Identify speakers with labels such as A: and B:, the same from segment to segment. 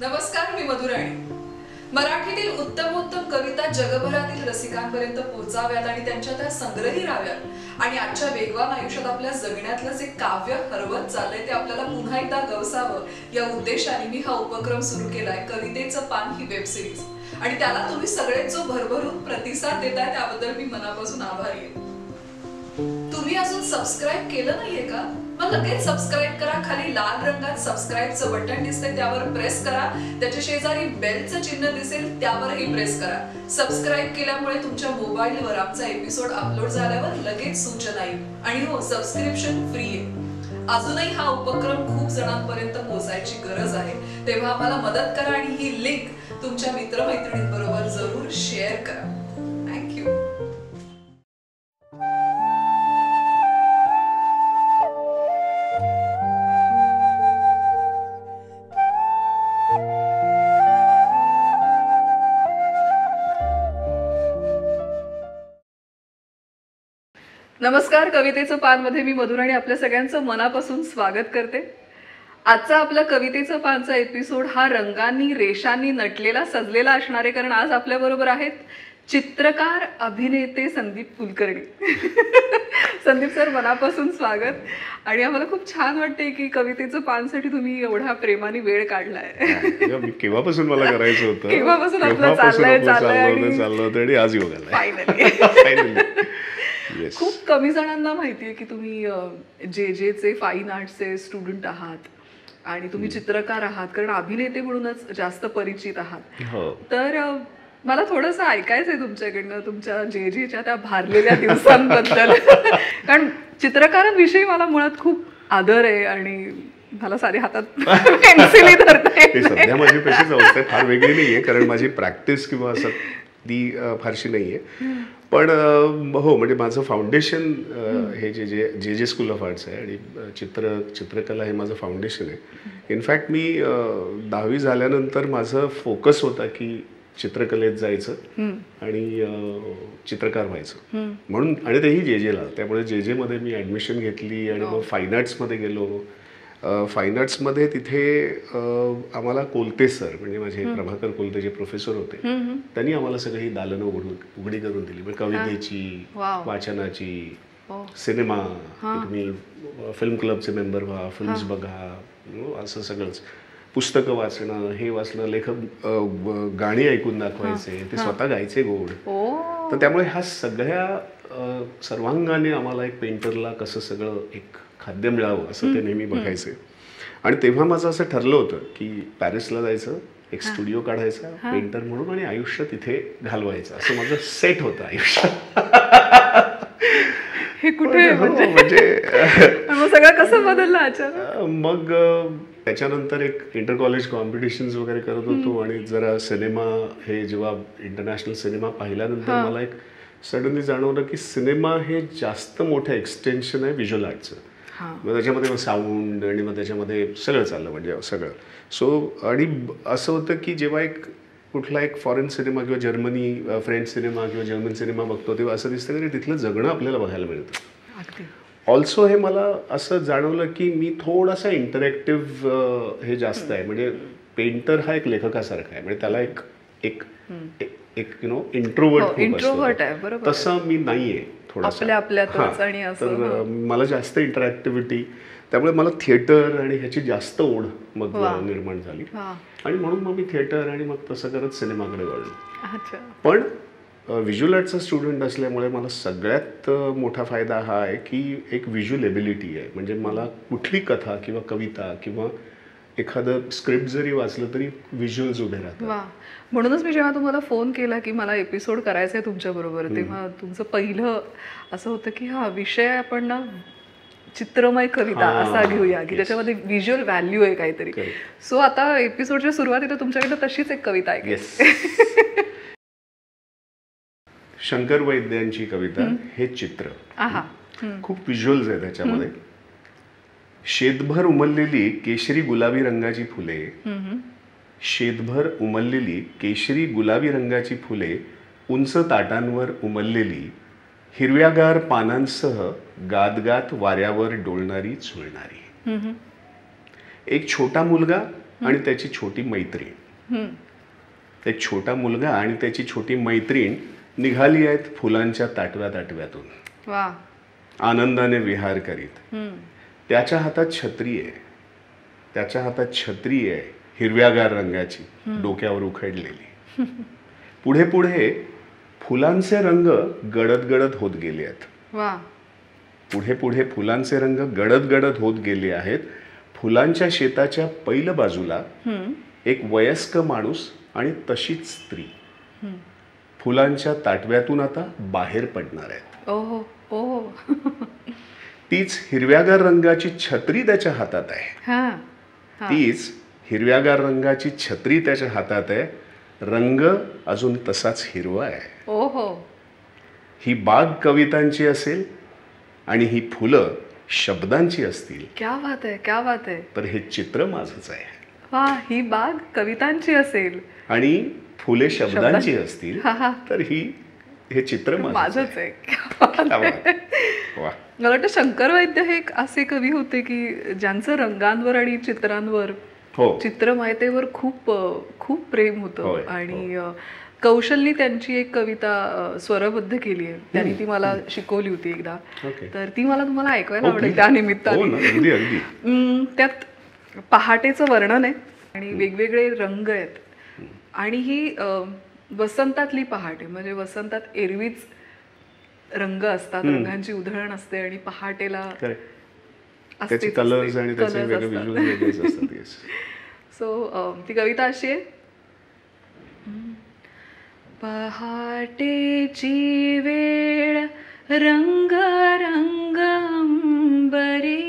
A: नमस्कार मी मधुराणी मराठीतील उत्तमोत्तम कविता जगभरातील रसिकांपर्यंत पोहोचाव्यात आणि त्यांच्या त्या संग्रही राहाव्यात आणि आजच्या वेगवान आयुष्यात आपल्या जगण्यातलं जे काव्य हरवत चाललंय ते आपल्याला पुन्हा एकदा गवसावं. या उद्देशाने मी हा उपक्रम सुरू केलाय कवितेचं पान ही वेब सिरीज आणि त्याला तुम्ही सगळेच जो भरभरून प्रतिसाद देताय त्याबद्दल मी मनापासून आभारी आहे. तुम्ही अजून सबस्क्राईब केलं नाहीये का? मग लगेच सबस्क्राईब करा. खाली लाल रंगात सबस्क्राईबचं बटन दिसते त्यावर प्रेस करा. त्याच्या शेजारी बेलचं चिन्ह दिसेल त्यावरही प्रेस करा. सबस्क्राईब केल्यामुळे तुमच्या मोबाईलवर आमचा एपिसोड अपलोड झाल्यावर लगेच सूचना येईल. आणि हो सबस्क्रिप्शन फ्री आहे. अजूनही हा उपक्रम खूप जणांपर्यंत पोहोचायची गरज आहे. तेव्हा आम्हाला मदत करा आणि ही लिंक तुमच्या मित्रमैत्रिणींबरोबर जरूर शेअर करा. नमस्कार कवितेचं पानमध्ये मी मधुराणी आपल्या सगळ्यांचं मनापासून स्वागत करते. आजचा आपला कवितेचं पानचा एपिसोड हा रंगांनी रेषांनी नटलेला सजलेला असणार आहे कारण आज आपल्याबरोबर आहेत चित्रकार अभिनेते संदीप कुलकर्णी. संदीप सर मनापासून स्वागत. आणि आम्हाला खूप छान वाटते की कवितेचं पानसाठी तुम्ही एवढा प्रेमाने वेळ काढलाय.
B: केव्हापासून मला करायचं होतं?
A: केव्हापासून आपलं चाललंय, चाललंय आणि-
B: आज
A: फायनली खूप कमी जणांना माहिती आहे की तुम्ही जे जेचे फाईन आर्टचे स्टुडंट आहात आणि तुम्ही चित्रकार आहात कारण अभिनेते म्हणूनच जास्त परिचित आहात.
B: हो.
A: तर मला थोडंसं ऐकायचं आहे तुमच्याकडनं तुमच्या जे जेच्या त्या भारलेल्या दिवसांबद्दल. कारण चित्रकारांविषयी मला मुळात खूप आदर आहे आणि मला सारे हातात पेन्सिली धरता नाही.
B: सध्या माझी अवस्था आहे. फार वेगळी नाहीये कारण माझी प्रॅक्टिस किंवा असं ती फारशी नाहीये. पण अं, हो म्हणजे माझं फाउंडेशन हे जे जे जे जे स्कूल ऑफ आर्ट्स आहे आणि चित्र चित्रकला हे माझं फाउंडेशन आहे. इनफॅक्ट मी दहावी झाल्यानंतर माझं फोकस होता की चित्रकलेत जायचं आणि चित्रकार व्हायचं. म्हणून आणि तेही जे जेला त्यामुळे जे जेमध्ये मी ॲडमिशन घेतली आणि मग फाईन आर्ट्समध्ये गेलो. फाईन आर्ट्समध्ये तिथे आम्हाला कोलते सर म्हणजे माझे प्रभाकर कोलते जे प्रोफेसर होते त्यांनी आम्हाला सगळी दालनं उघडून उघडी करून दिली. म्हणजे कवितेची. वाचनाची
A: हो.
B: सिनेमा तुम्ही फिल्म क्लबचे मेंबर व्हा फिल्म्स बघा असं सगळंच. पुस्तकं वाचणं हे वाचणं लेखक गाणी ऐकून दाखवायचे ते स्वतः गायचे गोड. तर त्यामुळे ह्या सगळ्या सर्वांगाने आम्हाला एक पेंटरला कसं सगळं एक खाद्य मिळावं असं ते नेहमी बघायचे. आणि तेव्हा माझं असं ठरलं होतं की पॅरिसला जायचं एक स्टुडिओ काढायचा पेंटर म्हणून आणि आयुष्य तिथे घालवायचं. असं माझं सेट होतं आयुष्य.
A: हे कुठे
B: हो,
A: म्हणजे?
B: म्हणजे
A: मग सगळं कसं बदललं
B: मग त्याच्यानंतर एक इंटर कॉलेज कॉम्पिटिशन्स वगैरे करत होतो आणि जरा सिनेमा हे जेव्हा इंटरनॅशनल सिनेमा पाहिल्यानंतर मला एक सडनली जाणवलं की सिनेमा हे जास्त मोठं एक्सटेन्शन आहे व्हिज्युअल आर्टचं मग त्याच्यामध्ये मग साऊंड आणि मग त्याच्यामध्ये सगळं चाललं म्हणजे सगळं. सो आणि असं होतं की जेव्हा एक कुठला एक फॉरेन सिनेमा किंवा जर्मनी फ्रेंच सिनेमा किंवा जर्मन सिनेमा बघतो तेव्हा असं दिसतं की तिथलं जगणं आपल्याला बघायला मिळतं. ऑल्सो हे मला असं जाणवलं की मी थोडासा इंटरॅक्टिव्ह हे जास्त आहे. म्हणजे पेंटर हा एक लेखकासारखा आहे. म्हणजे त्याला एक एक एक- यु नो
A: हो,
B: इंट्रोवर्ट
A: introvert आहे, बरोबर.
B: तसं मी नाहीये थोडासा.
A: आपल्या
B: हां. तर अं, मला जास्त इंटरॅक्टिव्हिटी त्यामुळे मला थिएटर आणि ह्याची जास्त ओढ मग निर्माण झाली.
A: हा.
B: आणि म्हणून मग मी थिएटर आणि मग तसं करत सिनेमाकडे वळलो. पण व्हिज्युअल आर्टचा स्टुडंट असल्यामुळे मला सगळ्यात मोठा फायदा हा आहे की एक व्हिज्युअल एबिलिटी आहे. म्हणजे मला कुठली कथा किंवा कविता किंवा एखादं स्क्रिप्ट जरी वाचलं तरी व्हिज्युअल्स उभे राहतात.
A: वा म्हणूनच मी जेव्हा तुम्हाला फोन केला की मला एपिसोड करायचा आहे तुमच्या बरोबर तेव्हा तुमचं पहिलं असं होतं की हा विषय आपण ना चित्रमय कविता असा घेऊया की. त्याच्यामध्ये व्हिज्युअल व्हॅल्यू आहे काहीतरी. सो आता एपिसोडच्या सुरुवातीला तुमच्याकडे तशीच एक कविता आहे
B: येस शंकर वैद्यांची कविता हे चित्र. खूप व्हिज्युअल्स आहे त्याच्यामध्ये. शेतभर उमललेली केशरी गुलाबी रंगाची फुले. शेतभर उमललेली केशरी गुलाबी रंगाची फुले उंच ताटांवर उमललेली हिरव्यागार पानांसह गादगात वाऱ्यावर डोलणारी झुलणारी. एक छोटा मुलगा आणि त्याची छोटी मैत्रीण. एक छोटा मुलगा आणि त्याची छोटी मैत्रीण निघाली आहेत फुलांच्या ताटव्या ताटव्यातून. आनंदाने विहार करीत. त्याच्या हातात छत्री आहे. त्याच्या हातात छत्री आहे हिरव्यागार रंगाची डोक्यावर उखडलेली. पुढे पुढे फुलांचे रंग गडद गडद होत गेले आहेत. पुढे पुढे फुलांचे रंग गडद गडद होत गेले आहेत. फुलांच्या शेताच्या पैल बाजूला. एक वयस्क माणूस आणि तशीच स्त्री. फुलांच्या ताटव्यातून आता बाहेर पडणार आहेत.
A: ओहो ओहो.
B: तीच हिरव्यागार रंगाची छत्री त्याच्या हातात आहे. तीच हिरव्यागार रंगाची छत्री त्याच्या हातात आहे. रंग अजून तसाच हिरवा आहे.
A: ओहो.
B: ही बाग कवितांची असेल आणि ही फुलं शब्दांची असतील.
A: क्या बात आहे क्या बात आहे.
B: तर हे चित्र माझंच आहे.
A: वा ही बाग कवितांची असेल.
B: आणि फुले शब्दांची असतील
A: हा, हा.
B: तर ही हे चित्र माझंच
A: आहे. मला वाटतं शंकर वैद्य हे एक असे कवी होते की ज्यांचं रंगांवर आणि चित्रांवर
B: हो.
A: चित्रमायतेवर खूप खूप प्रेम होतं. आणि अ, कौशलनी त्यांची एक कविता स्वरबद्ध केली आहे. त्यांनी ती मला शिकवली होती एकदा. तर ती मला तुम्हाला ऐकवायला
B: हो,
A: आवडेल. त्या
B: हो
A: निमित्ताने हम्म, त्यात पहाटेचं वर्णन आहे आणि वेगवेगळे रंग आहेत. आणि ही वसंतातली पहाटे म्हणजे वसंतात एरवीच रंग असतात रंगांची उधळण असते आणि पहाटेला.
B: कलर्स आणि.
A: सो ती कविता अशी आहे पहाटेची वेळ रंग रंग अंबरी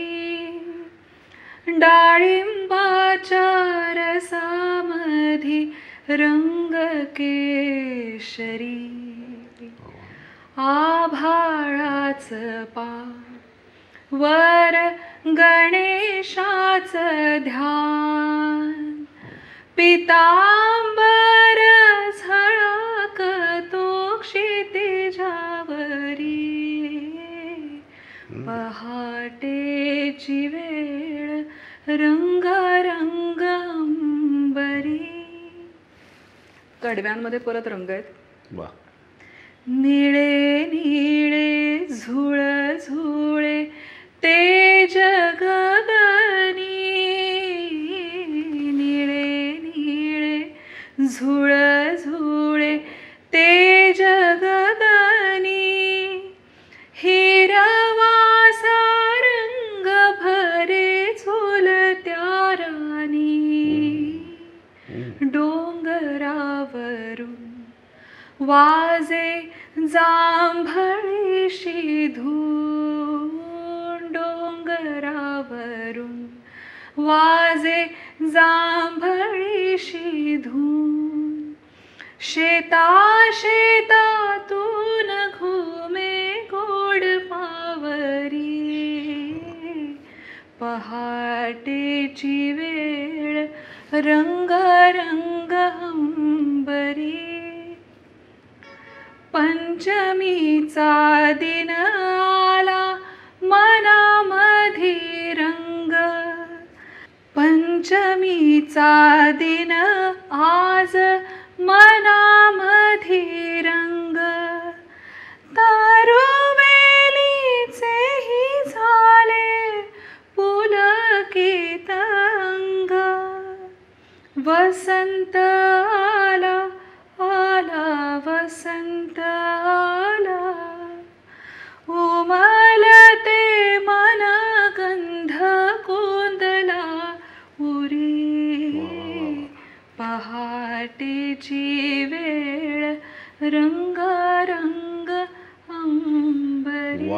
A: डाळिंबाच्या रसामधी रंग केशरी आभाळाच पा वर गणेशाच ध्यान. पितांबर झळकतो क्षितिजावरी. पहाटेची वेळ रंग रंग कडव्यांमध्ये परत रंग आहेत.
B: वा.
A: निळे निळे झुळ झुळे ते जगगनी निळे निळे झुळ झुळे ते जगगनी वाजे जांभळीशी धून डोंगरावरून. वाजे जांभळीशी धून शेता शेतातून घुमे गोड पावरी. पहाटेची वेळ रंग रंग अंबरी पंचमीचा दिन आला मनामधी रंग पंचमीचा दिन आज मनामधी रंग तारुवेलीचेही झाले पुलकित अंग वसंत आला आला वसंत आला. उमलते मन गंध कोंदला. उरी पहाटेची वेळ रंग रंग अंबरी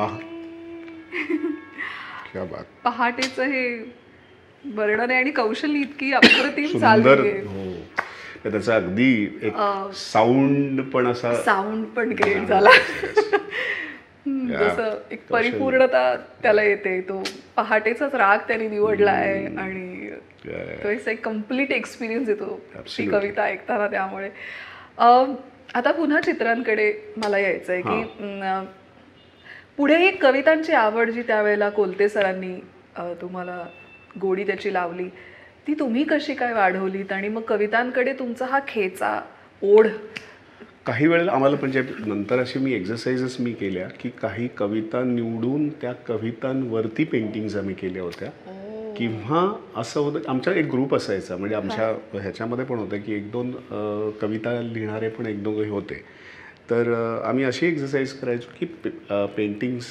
A: पहाटेचं हे वर्णन आहे आणि कौशल्य इतकी अप्रतिम
B: तर त्याचा अगदी एक साऊंड पण असा
A: साऊंड पण ग्रेट झाला. जसं एक परिपूर्णता त्याला येते. तो पहाटेचाच राग त्यांनी निवडला आहे आणि तो एक कंप्लीट एक्सपिरियन्स येतो ती. कविता ऐकताना त्यामुळे. अं, आता पुन्हा चित्रांकडे मला यायचं आहे की पुढे ही कवितांची आवड जी त्यावेळेला कोलते सरांनी तुम्हाला गोडी त्याची लावली ती तुम्ही कशी काय वाढवलीत? आणि मग कवितांकडे तुमचा हा खेचा ओढ.
B: काही वेळेला आम्हाला म्हणजे नंतर अशी मी एक्झरसाइजेस मी केल्या की काही कविता निवडून त्या कवितांवरती पेंटिंग्ज आम्ही केल्या होत्या. किंवा असं होतं आमचा एक ग्रुप असायचा म्हणजे आमच्या ह्याच्यामध्ये पण होतं की एक दोन कविता लिहिणारे पण एक दोन होते. तर आम्ही अशी एक्झरसाइज करायचो की पेंटिंग्स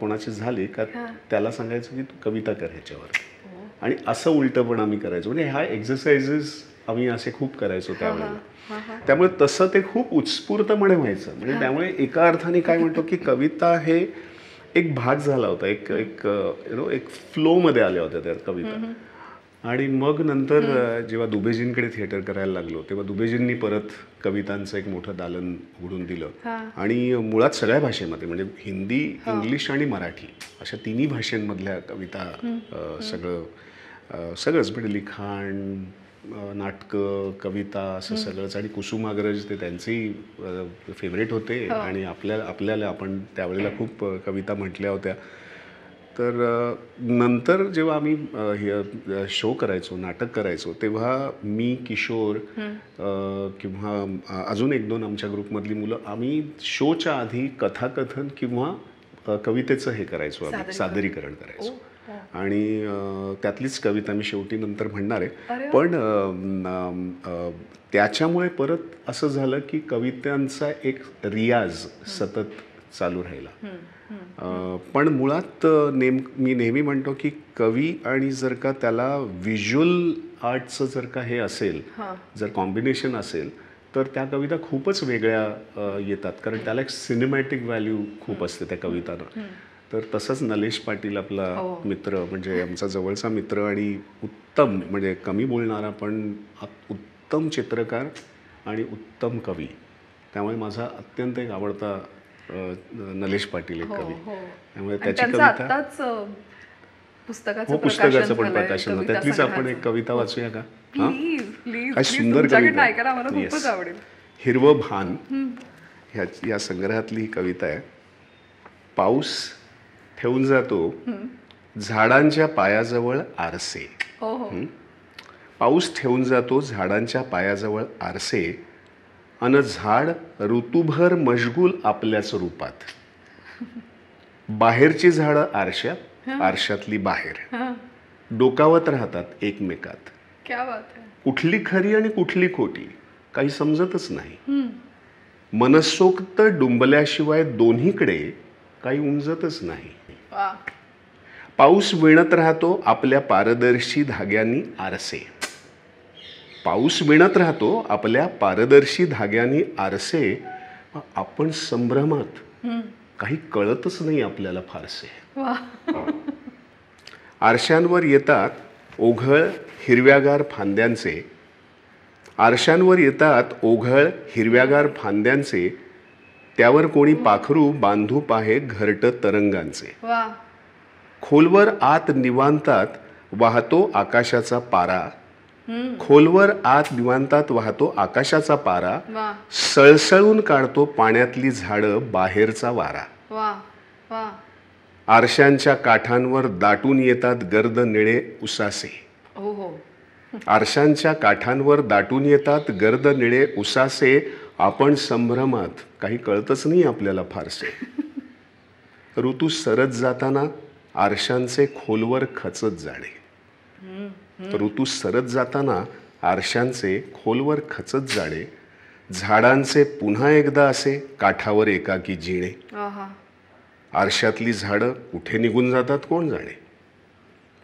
B: कोणाची झाली का त्याला सांगायचं की कविता कर ह्याच्यावर. आणि असं उलटं पण आम्ही करायचो. म्हणजे ह्या एक्झरसाइजेस आम्ही असे खूप करायचो त्यावेळेला त्यामुळे. तसं ते खूप उत्स्फूर्तपणे व्हायचं. म्हणजे त्यामुळे एका अर्थाने काय म्हणतो की कविता हे एक भाग झाला होता. एक एक यु नो एक फ्लोमध्ये आल्या होत्या त्या कविता. आणि मग नंतर जेव्हा दुबेजींकडे थिएटर करायला लागलो तेव्हा दुबेजींनी परत कवितांचं एक मोठं दालन उघडून दिलं. आणि मुळात सगळ्या भाषेमध्ये म्हणजे हिंदी इंग्लिश आणि मराठी अशा तिन्ही भाषांमधल्या कविता सगळं सगळंच म्हणजे लिखाण नाटकं कविता असं सगळंच. आणि कुसुमाग्रज ते त्यांचेही फेवरेट होते. आणि आपल्या आपल्याला आपण त्यावेळेला खूप कविता म्हटल्या होत्या. तर नंतर जेव्हा आम्ही हे शो करायचो नाटक करायचो तेव्हा मी किशोर किंवा अजून एक दोन आमच्या ग्रुपमधली मुलं आम्ही शोच्या आधी कथाकथन किंवा कवितेचं हे करायचो आम्ही सादरीकरण. करायचो. आणि अ, त्यातलीच कविता मी शेवटी नंतर म्हणणार आहे. पण त्याच्यामुळे परत असं झालं की कवितांचा एक रियाज सतत चालू राहिला. पण मुळात नेम मी नेहमी म्हणतो की कवी आणि जर का त्याला व्हिज्युअल आर्टचं जर का हे असेल जर कॉम्बिनेशन असेल तर त्या कविता खूपच वेगळ्या येतात. कारण त्याला एक सिनेमॅटिक व्हॅल्यू खूप असते त्या कवितांना. तर तसंच नलेश पाटील आपला मित्र म्हणजे आमचा जवळचा मित्र आणि उत्तम म्हणजे कमी बोलणारा पण उत्तम चित्रकार आणि उत्तम कवी. त्यामुळे माझा अत्यंत एक आवडता नलेश पाटील एक कवी. त्यामुळे
A: आणि
B: त्याची कविता
A: पुस्तकाचं
B: हो पुस्तकाचं पण प्रकाशन त्यातलीच आपण. एक कविता वाचूया का? हा? काय सुंदर कविता. हिरवं भान. ह्या या संग्रहातली ही कविता आहे. पाऊस ठेवून जातो झाडांच्या पायाजवळ आरसे.
A: हो हो.
B: पाऊस ठेवून जातो झाडांच्या पायाजवळ आरसे अन झाड ऋतूभर मशगूल आपल्याच रूपात. बाहेरची झाडं आरशात आरशातली बाहेर. डोकावत राहतात एकमेकात.
A: क्या बात आहे
B: कुठली खरी आणि कुठली खोटी काही समजतच नाही. मनसोक्त डुंबल्याशिवाय दोन्हीकडे काही उमजतच नाही. पाऊस विणत राहतो आपल्या पारदर्शी धाग्यांनी आरसे. पाऊस विणत राहतो आपल्या पारदर्शी धाग्यांनी आरसे. आपण संभ्रमात काही कळतच नाही आपल्याला फारसे. आरशांवर येतात ओघळ हिरव्यागार फांद्यांचे. आरशांवर येतात ओघळ हिरव्यागार फांद्यांचे. त्यावर कोणी पाखरू बांधू पाहे घरट तरंगांचे. खोलवर आत निवांतात वाहतो आकाशाचा पारा. खोलवर आत निवांतात वाहतो आकाशाचा पारा. सळसळून काढतो पाण्यातली झाडं बाहेरचा वारा.
A: वा वा.
B: आरशांच्या काठांवर दाटून येतात गर्द निळे उसासे.
A: हो हो.
B: आरशांच्या काठांवर दाटून येतात गर्द निळे उसासे. आपण संभ्रमात काही कळतच नाही आपल्याला फारसे. ऋतू सरत जाताना आरशांचे खोलवर खचत जाणे. ऋतू सरत जाताना आरशांचे खोलवर खचत जाणे. झाडांचे पुन्हा एकदा असे काठावर एकाकी जिणे. आरशातली झाडं कुठे निघून जातात कोण जाणे.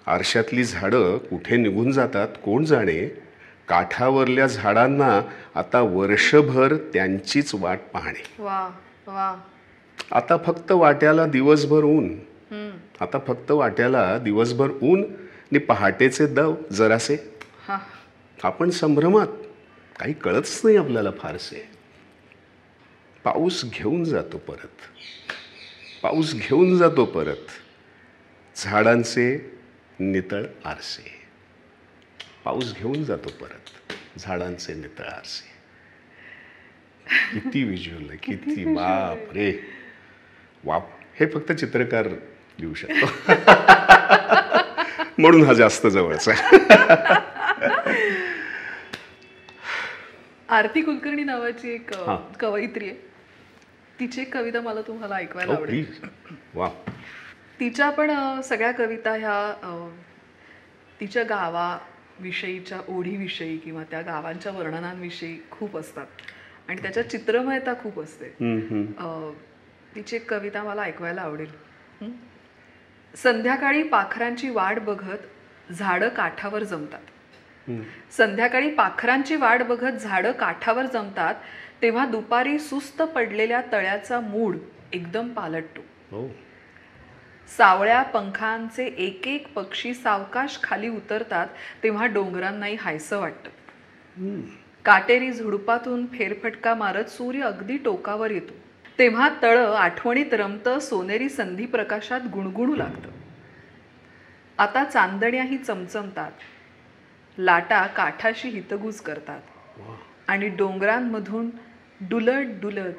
B: आरशातली झाडं कुठे निघून जातात कोण जाणे. काठावरल्या झाडांना आता वर्षभर त्यांचीच वाट पाहणे. आता फक्त वाट्याला दिवसभर ऊन. आता फक्त वाट्याला दिवसभर ऊन आणि पहाटेचे दव जरासे.
A: हा.
B: आपण संभ्रमात. काही कळतच नाही आपल्याला फारसे. पाऊस घेऊन जातो परत. पाऊस घेऊन जातो परत. झाडांचे नितळ आरसे. पाऊस घेऊन जातो परत. झाडांचे नितळ आरसे किती विज्युअल किती बाप रे वाप हे फक्त चित्रकार लिहू शकतो. म्हणून हा जास्त जवळचा आहे.
A: आरती कुलकर्णी नावाची एक. कवयित्री आहे. तिची एक कविता मला तुम्हाला ऐकवायला
B: हो
A: आवडेल. तिच्या पण सगळ्या कविता ह्या तिच्या गावाविषयीच्या ओढीविषयी किंवा त्या गावांच्या वर्णनांविषयी खूप असतात. आणि त्याच्यात चित्रमयता खूप असते. तिची एक कविता मला ऐकवायला आवडेल? संध्याकाळी पाखरांची वाट बघत झाडं काठावर जमतात. संध्याकाळी पाखरांची वाट बघत झाडं काठावर जमतात तेव्हा दुपारी सुस्त पडलेल्या तळ्याचा मूड एकदम पालटतो.
B: हो.
A: सावळ्या पंखांचे एक एक पक्षी सावकाश खाली उतरतात तेव्हा डोंगरांनाही हायसं वाटतं. काटेरी झुडपातून फेरफटका मारत सूर्य अगदी टोकावर येतो. तेव्हा तळं आठवणीत रमतं सोनेरी संधी प्रकाशात गुणगुणू लागतं. आता चांदण्याही चमचमतात. लाटा काठाशी हितगुज करतात. आणि डोंगरांमधून डुलत डुलत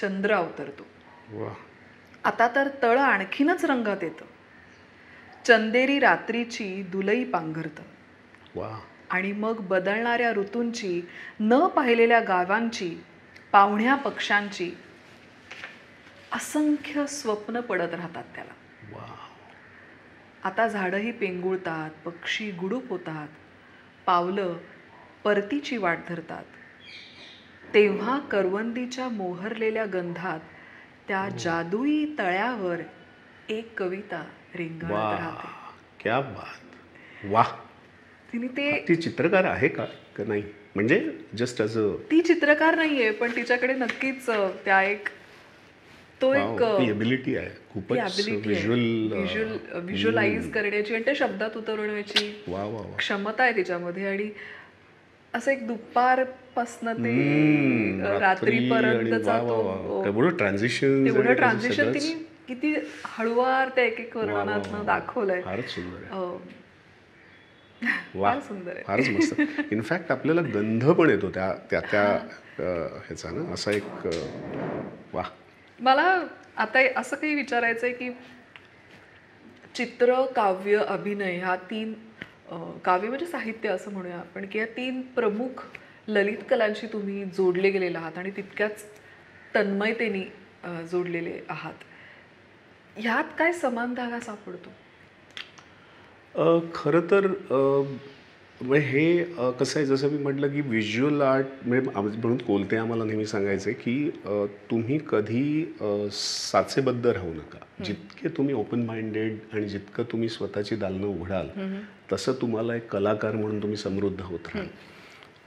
A: चंद्र अवतरतो. आता तर तळ आणखीनच रंगात येतं. चंदेरी रात्रीची दुलई पांघरतं.
B: वा.
A: आणि मग बदलणाऱ्या ऋतूंची न पाहिलेल्या गावांची पाहुण्या पक्ष्यांची असंख्य स्वप्न पडत राहतात त्याला.
B: वा.
A: आता झाडंही पेंगुळतात पक्षी गुडूप होतात पावलं परतीची वाट धरतात. तेव्हा करवंदीच्या मोहरलेल्या गंधात त्या जादुई तळ्यावर एक कविता रेंगाळत
B: वा
A: राहते.
B: क्या बात. वा
A: तिने ते
B: ती चित्रकार आहे का का नाही? म्हणजे जस्ट ॲज अ
A: ती चित्रकार नाहीये पण तिच्याकडे नक्कीच त्या एक तो एक
B: एबिलिटी आहे. खूपच
A: व्हिज्युअलाइज करण्याची आणि ते शब्दात उतरवण्याची
B: वा वा वा
A: क्षमता आहे तिच्यामध्ये. आणि असं एक दुपारपासनं ते
B: हम्म,
A: अ,
B: रात्री आणि
A: रात्रीपर्यंतचा
B: वा, वा, वा.
A: तो
B: ट्रान्झिशन
A: तेवढं ट्रान्झिशन तिने किती हळुवार त्या एक एक वर्णनातनं दाखवलंय. अ,
B: वा
A: फार सुंदर आहे.
B: फारच मस्त. इनफॅक्ट आपल्याला गंध पण येतो त्या त्या त्या ह्याचा ना. असा एक वा.
A: मला आता असं काही विचारायचं आहे की चित्र काव्य अभिनय ह्या तीन काव्य म्हणजे साहित्य असं म्हणूया आपण की या तीन प्रमुख ललित कलांशी तुम्ही जोडले गेलेले आहात आणि तितक्याच तन्मयतेने जोडलेले आहात. ह्यात काय समान धागा सापडतो?
B: खरं तर म्हणजे हे कसं आहे जसं मी म्हटलं की व्हिज्युअल आर्ट म्हणजे म्हणून कोलते आम्हाला नेहमी सांगायचे की तुम्ही कधी साचेबद्ध राहू नका. जितके तुम्ही ओपन माइंडेड आणि जितकं तुम्ही स्वतःची दालनं उघडाल तसं तुम्हाला एक कलाकार म्हणून तुम्ही समृद्ध होत राहाल.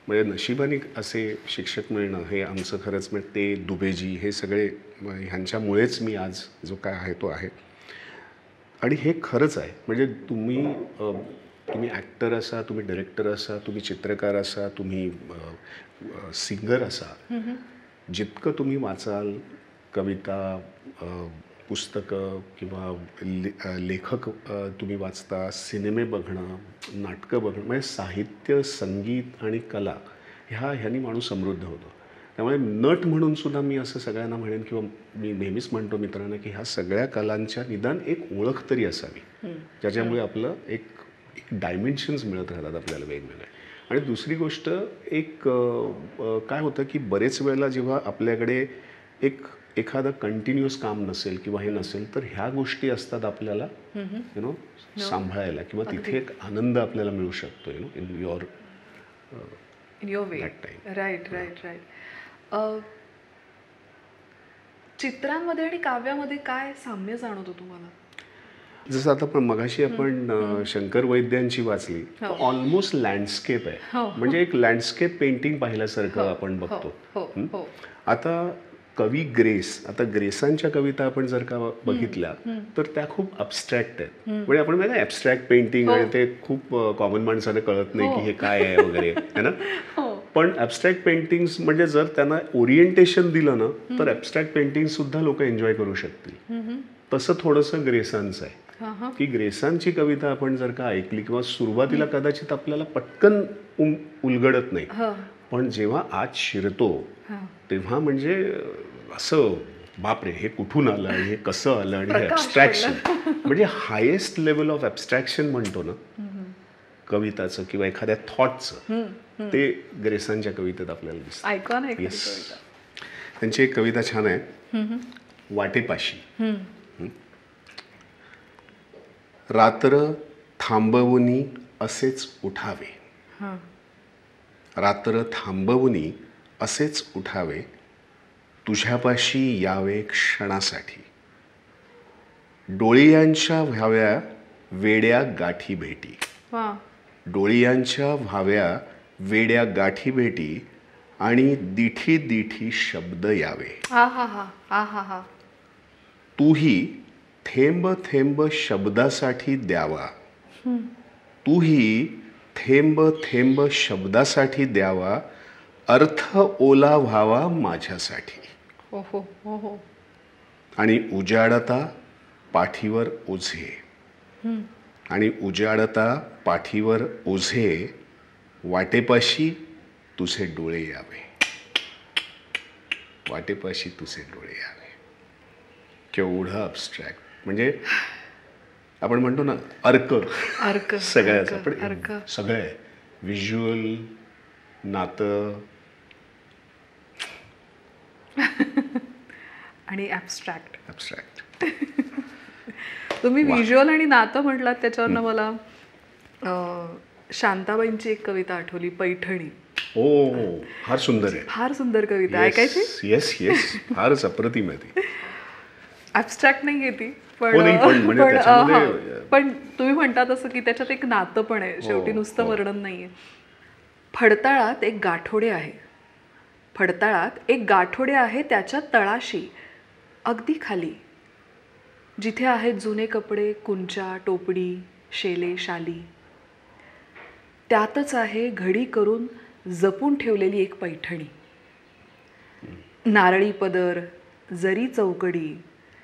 B: म्हणजे नशिबाने असे शिक्षक मिळणं हे आमचं खरंच म्हणजे ते दुबेजी हे सगळे ह्यांच्यामुळेच मी आज जो काय आहे तो आहे. आणि हे खरंच आहे. म्हणजे तुम्ही तुम्ही ॲक्टर असा तुम्ही डिरेक्टर असा तुम्ही चित्रकार असा तुम्ही सिंगर असा जितकं तुम्ही वाचाल कविता पुस्तकं किंवा ले लेखक तुम्ही वाचता सिनेमे बघणं नाटकं बघणं म्हणजे साहित्य संगीत आणि कला ह्या ह्यांनी माणूस समृद्ध होतो. त्यामुळे नट म्हणून सुद्धा मी असं सगळ्यांना म्हणेन किंवा मी नेहमीच म्हणतो मित्रांना की ह्या सगळ्या कलांच्या निदान एक ओळख तरी असावी. ज्याच्यामुळे आपलं एक एक डायमेन्शन्स मिळत राहतात आपल्याला वेगवेगळे. आणि दुसरी गोष्ट एक काय होतं की बरेच वेळेला जेव्हा आपल्याकडे एक एखादं कंटिन्युअस काम नसेल किंवा हे नसेल तर ह्या गोष्टी असतात आपल्याला यु नो सांभाळायला किंवा तिथे एक आनंद आपल्याला मिळू शकतो you know in your
A: in your way. Right right right चित्रांमध्ये आणि काव्यामध्ये काय साम्य जाणवतो तुम्हाला?
B: जसं आता पण मगाशी आपण शंकर वैद्यांची वाचली
A: हो.
B: ऑलमोस्ट लँडस्केप आहे.
A: हो.
B: म्हणजे एक लँडस्केप पेंटिंग पाहिल्यासारखं आपण
A: हो
B: बघतो.
A: हो
B: हं?
A: हो.
B: आता कवी ग्रेस आता ग्रेसांच्या कविता आपण जर का बघितल्या तर त्या खूप अबस्ट्रॅक्ट आहेत. म्हणजे आपण माहिती ॲबस्ट्रॅक्ट पेंटिंग आणि ते खूप कॉमन माणसाला कळत नाही की हे काय आहे वगैरे है ना?
A: हो.
B: पण ॲबस्ट्रॅक्ट पेंटिंग्स म्हणजे जर त्यांना ओरिएंटेशन दिलं ना तर ॲबस्ट्रॅक्ट पेंटिंग सुद्धा लोक एन्जॉय करू शकतील. तसं थोडंसं ग्रेसांचं आहे.
A: हा हा
B: की ग्रेसांची कविता आपण जर का ऐकली किंवा सुरुवातीला कदाचित आपल्याला पटकन उलगडत नाही. पण जेव्हा आज शिरतो तेव्हा म्हणजे असं बापरे हे कुठून आलं आणि हे कसं आलं आणि हे ॲबस्ट्रॅक्शन म्हणजे हायेस्ट लेवल ऑफ ॲबस्ट्रॅक्शन म्हणतो ना कविताचं किंवा एखाद्या थॉटचं ते ग्रेसांच्या कवितेत आपल्याला दिसतं. त्यांची एक कविता छान आहे. वाटेपाशी? रात्र थांबवुनी असेच उठावे. रात्र थांबवुनी असेच उठावे. तुझ्यापाशी यावे क्षणासाठी. डोळियांच्या व्हाव्या वेड्या गाठी भेटी. डोळियांच्या व्हाव्या वेड्या गाठी भेटी आणि दिठी दिठी शब्द यावे.
A: हा हा हा हा हा हा
B: तूही थेंब थेंब शब्दासाठी द्यावा. तूही थेंब थेंब शब्दासाठी द्यावा. अर्थ ओला व्हावा माझ्यासाठी. आणि उजाडता पाठीवर ओझे. आणि उजाडता पाठीवर ओझे वाटेपाशी तुझे डोळे यावे. वाटेपाशी तुझे डोळे यावे. केवढं अबस्ट्रॅक्ट म्हणजे आपण म्हणतो ना अर्क.
A: अर्क
B: सगळ्याचं. पण
A: अर्क.
B: सगळं. आहे व्हिज्युअल नातं.
A: आणि ॲबस्ट्रॅक्ट
B: अबस्ट्रॅक्ट
A: तुम्ही व्हिज्युअल आणि नातं म्हटलात त्याच्यावरनं मला शांताबाईंची एक कविता आठवली पैठणी.
B: हो फार सुंदर आहे.
A: फार सुंदर कविता. ऐकायची?
B: येस येस फारच अप्रतिम आहे ती.
A: ॲबस्ट्रॅक्ट नाही आहे ती पण
B: हो, पण म्हणजे.
A: पण तुम्ही म्हणता तसं की त्याच्यात एक नातं पण आहे शेवटी
B: हो,
A: नुसतं
B: हो.
A: वर्णन नाहीये. फडताळात एक गाठोडे आहे. फडताळात एक गाठोडे आहे त्याच्या तळाशी अगदी खाली. जिथे आहेत जुने कपडे कुंचा टोपडी शेले शाली. त्यातच आहे घडी करून जपून ठेवलेली एक पैठणी. नारळी पदर जरी चौकडी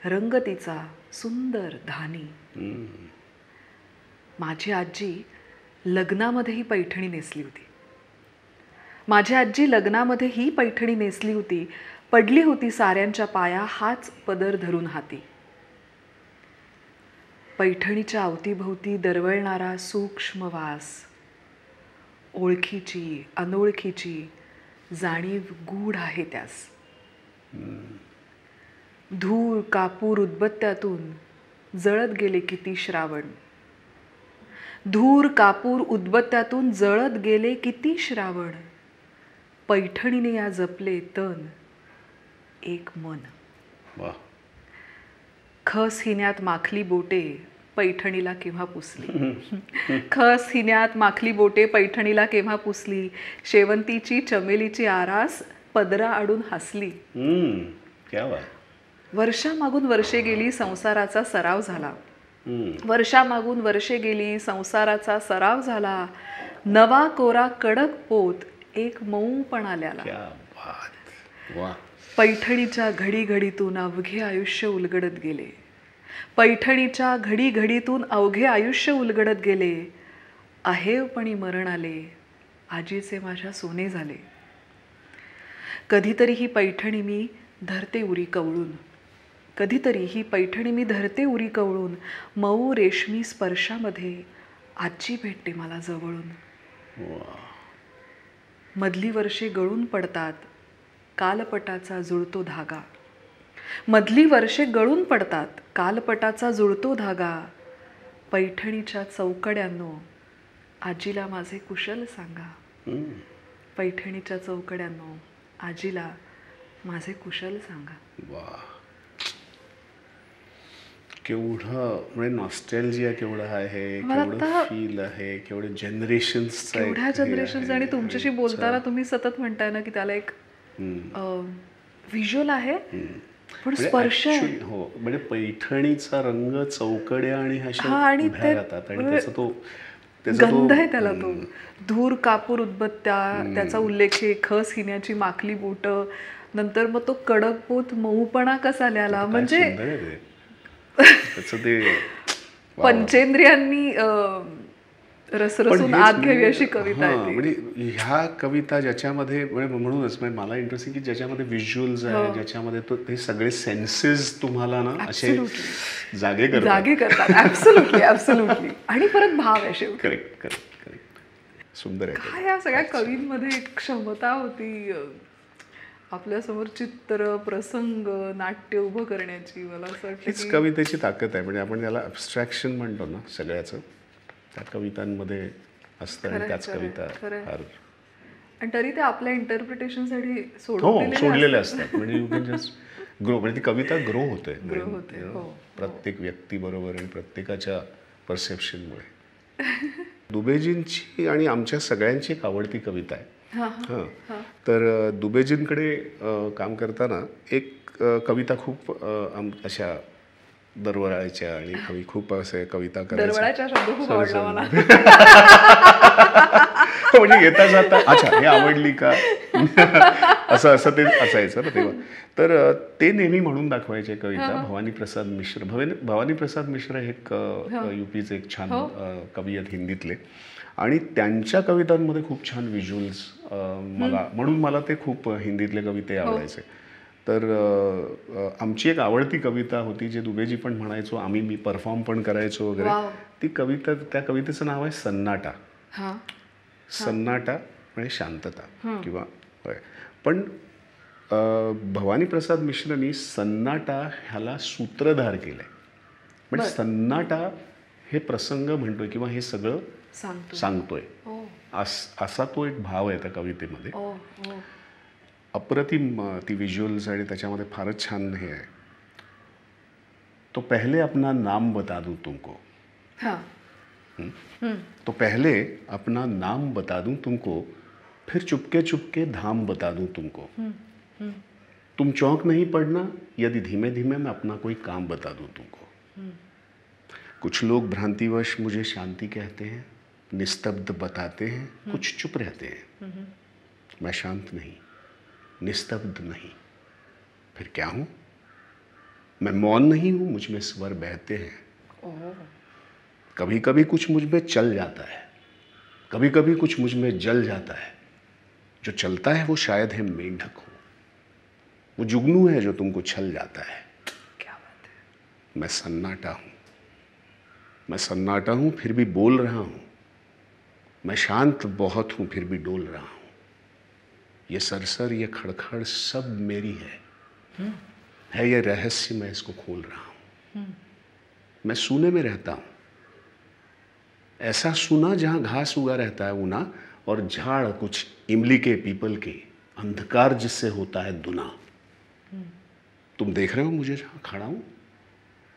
A: रंग तिचा सुंदर धानी. माझी आजी लग्नामध्ये ही पैठणी नेसली होती. माझी आजी लग्नामध्ये ही पैठणी नेसली होती. पडली होती साऱ्यांच्या पाया हाच पदर धरून हाती. पैठणीच्या अवतीभोवती दरवळणारा सूक्ष्म वास ओळखीची अनोळखीची जाणीव गूढ आहे त्यास. धूळ कापूर उदबत्त्यातून जळत गेले किती श्रावण. धूर कापूर उदबत्त्यातून जळत गेले किती श्रावण. पैठणीने या जपले तन एक मन. खस हिन्यात माखली बोटे पैठणीला केव्हा पुसली. खस हिन्यात माखली बोटे पैठणीला केव्हा पुसली. शेवंतीची चमेलीची आरास पदरा आडून हसली.
B: हम्म, क्या
A: वर्षामागून वर्षे गेली संसाराचा सराव झाला. वर्षामागून वर्षे गेली संसाराचा सराव झाला. नवा कोरा कडक पोत एक मऊपण आल्याला.
B: क्या बात. वा.
A: पैठणीच्या घडीघडीतून अवघे आयुष्य उलगडत गेले. पैठणीच्या घडीघडीतून अवघे आयुष्य उलगडत गेले. आहेवपणी मरण आले. आजीचे माझ्या सोने झाले. कधीतरी ही पैठणी मी धरते उरी कवळून. कधीतरी ही पैठणी मी धरते उरी कवळून. मऊ रेशमी स्पर्शामध्ये आजी भेटते मला जवळून. मधली वर्षे गळून पडतात कालपटाचा जुळतो धागा. मधली वर्षे गळून पडतात कालपटाचा जुळतो धागा. पैठणीच्या चौकड्यांनो आजीला माझे कुशल सांगा. पैठणीच्या चौकड्यांनो आजीला माझे कुशल सांगा.
B: वा केवढं म्हणजे नॉस्टॅल्जिया केवढं आहे केवढं फील आहे केवढे जनरेशन्स
A: केवढ्या जनरेशन आणि तुमच्याशी बोलताना तुम्ही सतत म्हणताय ना की त्याला एक व्हिज्युअल आहे पण स्पर्श आहे.
B: हो म्हणजे पैठणीचा रंग चौकड्या आणि
A: हा, आणि
B: उभ्या
A: ते-
B: त्याचा
A: गंध आहे त्याला तो. धूर कापूर उदबत्त्या त्याचा उल्लेख आहे खस हिन्याची माखली बोट नंतर मग तो कडक पोत मऊपणा कसा
B: काय
A: म्हणजे.
B: त्याचं ते.
A: पंचेंद्रियांनी रसरसून आत
B: म्हणजे-
A: घ्यावी अशी कविता
B: हां,
A: आहे ती.
B: म्हणजे ह्या कविता ज्याच्यामध्ये म्हणजे म्हणूनच म्हणजे मला इंटरेस्टिंग की ज्याच्यामध्ये व्हिज्युअल्स
A: हो.
B: आहे ज्याच्यामध्ये तो ते सगळे सेन्सेस तुम्हाला ना असे जागे करतात.
A: जागे करतात. ऍब्सोल्युटली ऍब्सोल्युटली आणि परत भाव आहे शेवटी.
B: करेक्ट करेक्ट करेक्ट सुंदर आहे
A: काय या सगळ्या कवींमध्ये एक क्षमता होती आपल्यासमोर चित्र प्रसंग नाट्य उभं करण्याची मला असं वाटतं
B: कवितेची ताकद आहे. म्हणजे आपण ज्याला अब्स्ट्रॅक्शन म्हणतो ना सगळ्याचं त्या कवितांमध्ये असतं आणि त्याच कविता
A: आणि तरी ते आपल्या इंटरप्रिटेशनसाठी
B: हो सोडलेले असतात. म्हणजे यू कॅन जस्ट ग्रो म्हणजे ती कविता ग्रो होते.
A: Grow होते, हो.
B: प्रत्येक व्यक्तीबरोबर आणि प्रत्येकाच्या परसेप्शनमुळे दुबेजींची आणि आमच्या सगळ्यांची एक आवडती कविता आहे. हां तर दुबेजींकडे काम करताना एक कविता खूप आम अशा दरवळायच्या आणि कवी खूप असे कविता करायच्या.
A: मला.
B: म्हणजे येता जाता अच्छा हे आवडली का? असं असं ते असायचं ना तेव्हा. तर ते नेहमी म्हणून दाखवायचे कविता भवानी प्रसाद मिश्र. भवानी प्रसाद मिश्र हे एक युपीचे एक छान अ, कवी आहेत हिंदीतले. आणि त्यांच्या कवितांमध्ये खूप छान व्हिज्युअल्स मला म्हणून मला ते खूप हिंदीतले कविते आवडायचे. तर आमची एक आवडती कविता होती जे दुबेजी पण म्हणायचो आम्ही मी परफॉर्म पण करायचो वगैरे. ती कविता त्या कवितेचं नाव आहे सन्नाटा.
A: हा.
B: सन्नाटा म्हणजे शांतता किंवा पण भवानी प्रसाद मिश्रनी सन्नाटा ह्याला सूत्रधार केलंय. म्हणजे सन्नाटा हे प्रसंग म्हणतोय किंवा हे सगळं सांगतोय. असा तो एक भाव आहे त्या कवितेमध्ये. अप्रतिम ती विज्युअल्स आणि त्याच्यामध्ये फारच छान हे आहे. तो पहले अपना नाम बता दूँ तुमको.
A: हा.
B: तो पहले अपना नाम बता दूँ तुमको फिर चुपके चुपके धाम बता दूँ तुमको. तुम चौंक नहीं पड़ना यदि धीमे धीमे मैं अपना कोई काम बता दूँ तुमको. कुछ लोग भ्रांतिवश मुझे शांति कहते हैं. निस्तब्ध बताते हैं कुछ चुप रहते हैं। मैं शांत नहीं निस्तब्ध नहीं। फिर क्या हूँ? मैं मौन नहीं हूँ मुझमें स्वर बहते हैं। कभी कभी कुछ मुझमें चल जाता है। कभी कभी कुछ मुझमें जल जाता है। जो चलता है वो शायद है मेंढक हो। वो जुगनू है जो तुमको छल जाता है।
A: क्या बात है।
B: मैं सन्नाटा हूँ। मैं सन्नाटा हूँ फिर भी बोल रहा हूँ। मैं शांत बहुत हूँ फिर भी डोल रहा हूँ। ये सरसर ये खड़खड़ सब मेरी है। है ये रहस्य मैं इसको खोल रहा हूँ। मैं सूने में रहता हूँ। ऐसा सुना जहाँ घास उगा रहता है ऊना और झाड़ कुछ इमली के पीपल के। अंधकार जिससे होता है दुना। तुम देख रहे हो मुझे जहाँ खड़ा हूँ?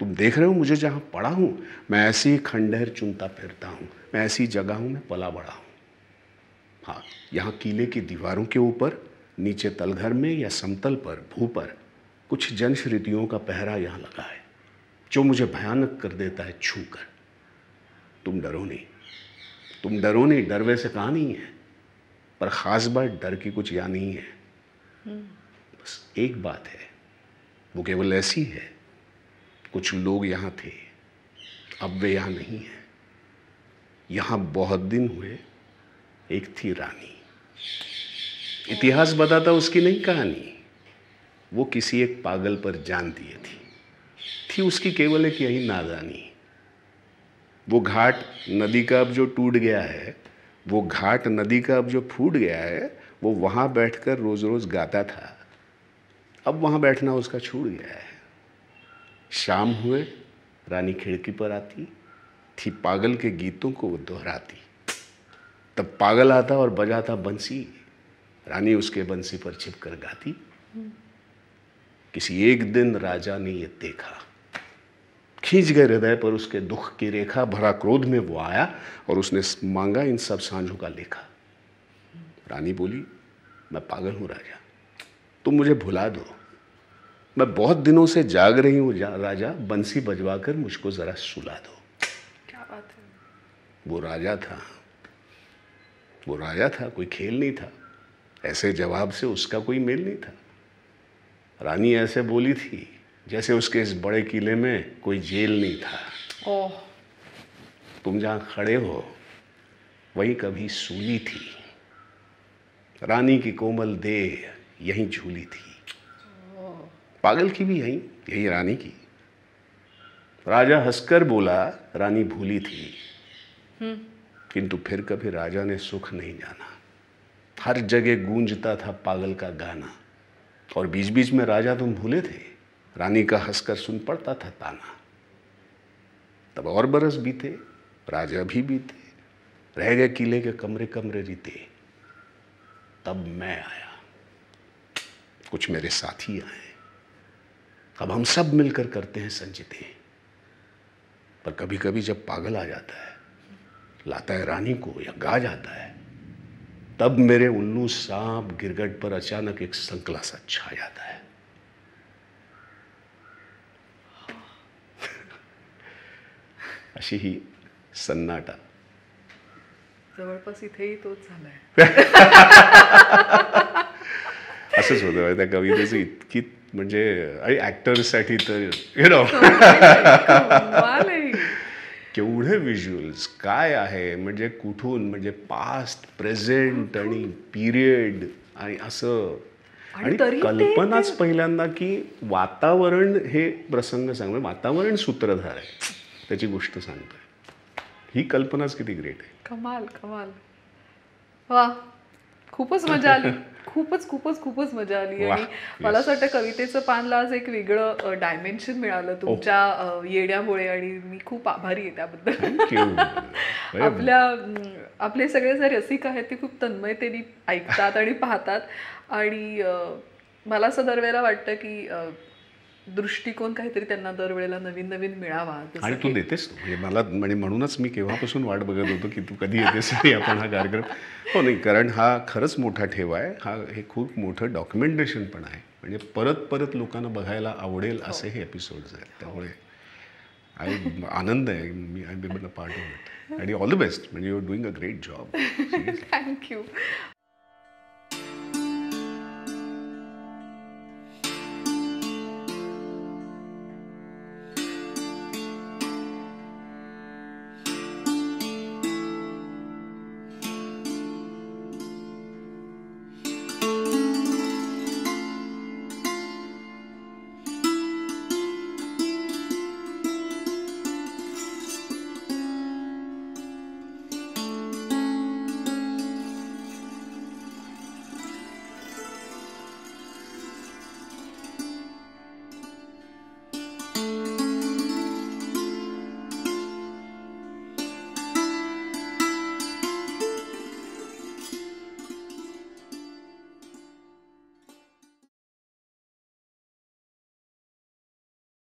B: तुम देख रहे हो मुझे जहाँ पड़ा हूँ? मैं ऐसी खंडहर चुनता फिरता हूँ। मैं ऐसी जगह हूँ मैं पला बड़ा हूँ। हाँ यहाँ किले की दीवारों के ऊपर नीचे तलघर में या समतल पर भू पर कुछ जनश्रुतियों का पहरा यहाँ लगा है जो मुझे भयानक कर देता है छू कर तुम डरो नहीं। तुम डरो नहीं डर वैसे कहा नहीं है? पर ख़ास बात डर की कुछ या नहीं है। बस एक बात है वो केवल ऐसी है कुछ लोग यहाँ थे, अब वे यहाँ नहीं हैं। यहाँ बहुत दिन हुए, एक थी रानी। इतिहास बताता उसकी नहीं कहानी। वो किसी एक पागल पर जान दिए थी। थी उसकी केवल एक यही नादानी। वो घाट नदी का अब जो टूट गया है, वो घाट नदी का अब जो फूट गया है, वो वहाँ बैठकर रोज़ रोज़ गाता था। अब वहाँ बैठना उसका छूट गया है। शाम हुए, रानी खिड़की पर आती, थी पागल के गीतों को वो दोहराती। तब पागल आता और बजाता बंसी, रानी उसके बंसी पर छिप कर गाती। किसी एक दिन राजा ने ये देखा, खींच गए हृदय पर उसके दुख की रेखा, भरा क्रोध में वो आया और उसने मांगा इन सब सांझों का लेखा। रानी बोली, मैं पागल हूँ राजा, तुम मुझे भुला दो। मैं बहुत दिनों से जाग रही हूँ जा- राजा बंसी बजवाकर मुझको ज़रा सुला दो।
A: क्या बात है?
B: वो राजा था। वो राजा था कोई खेल नहीं था। ऐसे जवाब से उसका कोई मेल नहीं था। रानी ऐसे बोली थी जैसे उसके इस बड़े किले में कोई जेल नहीं था।
A: ओ
B: तुम जहाँ खड़े हो वहीं कभी सूली थी। रानी की कोमल देह यहीं झूली थी। पागल की भी यहीं यही रानी की। राजा हंसकर बोला रानी भूली थी। किंतु फिर कभी राजा ने सुख नहीं जाना। हर जगह गूंजता था पागल का गाना। और बीच बीच में राजा तुम भूले थे। रानी का हंसकर सुन पड़ता था ताना। तब और बरस बीते राजा भी बीते रह गए किले के कमरे कमरे रीते तब मैं आया। कुछ मेरे साथी आए। अब हम सब मिलकर करते हैं संचिते पर कभी कभी जब पागल आ जाता है लाता है रानी को या गा जाता है तब मेरे उल्लू सांप गिरगट पर अचानक एक संकला सा छा जाता है। अशी ही सन्नाटा।
A: जवळपास इथेही तोच झालाय.
B: असंच होतं आहे, त्या कवितेचं इतकी म्हणजे आणि ॲक्टर्ससाठी तर यु नो. केवढे विज्युअल्स काय आहे? म्हणजे कुठून? म्हणजे पास्ट प्रेझेंट आणि पिरियड आणि असं.
A: आणि
B: कल्पनाच पहिल्यांदा की वातावरण हे प्रसंग सांग म्हणजे वातावरण सूत्रधार आहे. त्याची गोष्ट सांगतोय. ही कल्पनाच किती ग्रेट आहे.
A: कमाल कमाल. वा खूपच मजा आली. खूपच खूपच खूपच मजा आली. आणि. मला असं वाटतं कवितेचं पानला आज एक वेगळं डायमेन्शन मिळालं तुमच्या अ, येण्यामुळे. आणि मी खूप आभारी आहे त्याबद्दल. आपल्या आपले सगळे जे रसिक आहेत ते खूप तन्मयतेने ऐकतात आणि पाहतात. आणि मला असं दरवेळेला वाटतं की दृष्टिकोन काहीतरी त्यांना दरवेळेला नवीन नवीन मिळावा
B: आणि तू देतेस तू. म्हणजे मला म्हणजे म्हणूनच मी केव्हापासून वाट बघत होतो की तू कधी येतेस आणि आपण हा कार्यक्रम हो नाही कारण हा खरंच मोठा ठेवा आहे. हा हे खूप मोठं डॉक्युमेंटेशन पण आहे. म्हणजे परत परत लोकांना बघायला आवडेल असे हे एपिसोड्स आहेत. त्यामुळे आय आनंद आहे. मी I be part of it आणि ऑल द बेस्ट म्हणजे you are doing a great job
A: thank you